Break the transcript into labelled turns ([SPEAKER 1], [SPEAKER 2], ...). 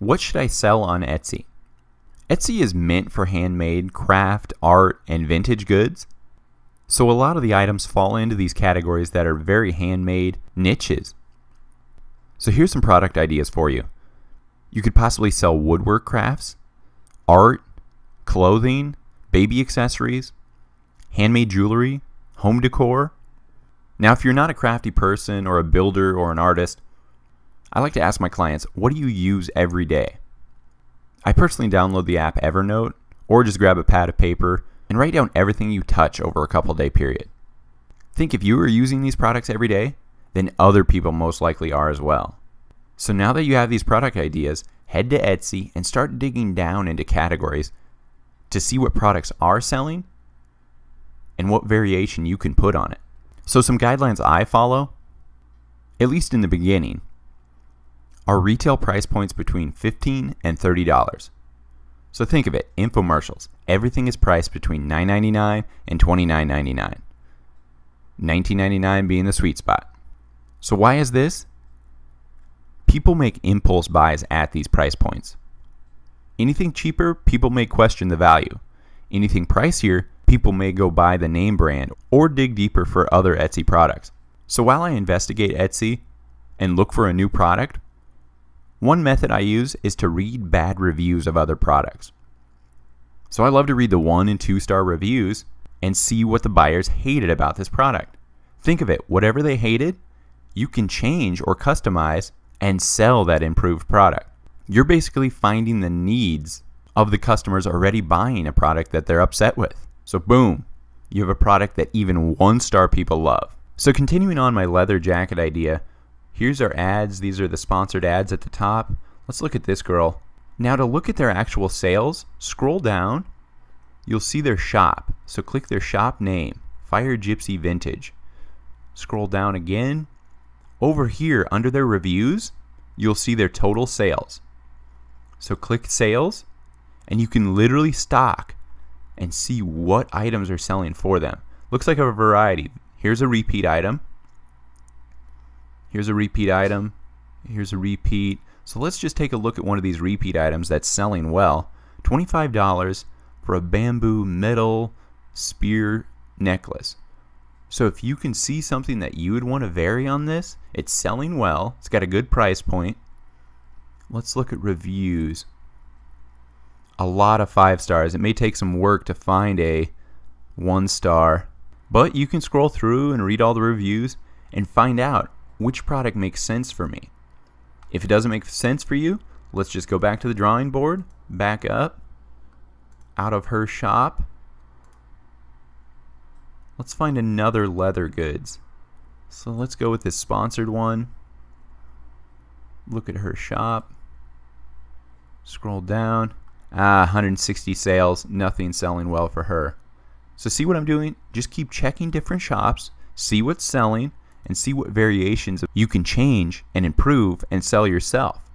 [SPEAKER 1] what should I sell on Etsy? Etsy is meant for handmade, craft, art, and vintage goods. So a lot of the items fall into these categories that are very handmade niches. So here's some product ideas for you. You could possibly sell woodwork crafts, art, clothing, baby accessories, handmade jewelry, home decor. Now, if you're not a crafty person or a builder or an artist, I like to ask my clients, what do you use every day? I personally download the app Evernote or just grab a pad of paper and write down everything you touch over a couple day period. Think if you are using these products every day, then other people most likely are as well. So now that you have these product ideas, head to Etsy and start digging down into categories to see what products are selling and what variation you can put on it. So, some guidelines I follow, at least in the beginning, are retail price points between 15 and $30. So think of it, infomercials. Everything is priced between $9.99 and $29.99. $19.99 being the sweet spot. So why is this? People make impulse buys at these price points. Anything cheaper, people may question the value. Anything pricier, people may go buy the name brand or dig deeper for other Etsy products. So while I investigate Etsy and look for a new product, one method I use is to read bad reviews of other products. So I love to read the one and two star reviews and see what the buyers hated about this product. Think of it, whatever they hated, you can change or customize and sell that improved product. You're basically finding the needs of the customers already buying a product that they're upset with. So, boom, you have a product that even one star people love. So, continuing on my leather jacket idea, Here's our ads. These are the sponsored ads at the top. Let's look at this girl. Now to look at their actual sales, scroll down. You'll see their shop. So click their shop name, Fire Gypsy Vintage. Scroll down again. Over here under their reviews, you'll see their total sales. So click sales and you can literally stock and see what items are selling for them. Looks like a variety. Here's a repeat item. Here's a repeat item. Here's a repeat. So let's just take a look at one of these repeat items that's selling well. $25 for a bamboo metal spear necklace. So if you can see something that you would want to vary on this, it's selling well. It's got a good price point. Let's look at reviews. A lot of five stars. It may take some work to find a one star, but you can scroll through and read all the reviews and find out which product makes sense for me. If it doesn't make sense for you, let's just go back to the drawing board, back up, out of her shop. Let's find another leather goods. So let's go with this sponsored one. Look at her shop. Scroll down. Ah, 160 sales. Nothing selling well for her. So see what I'm doing? Just keep checking different shops, see what's selling, and see what variations you can change and improve and sell yourself.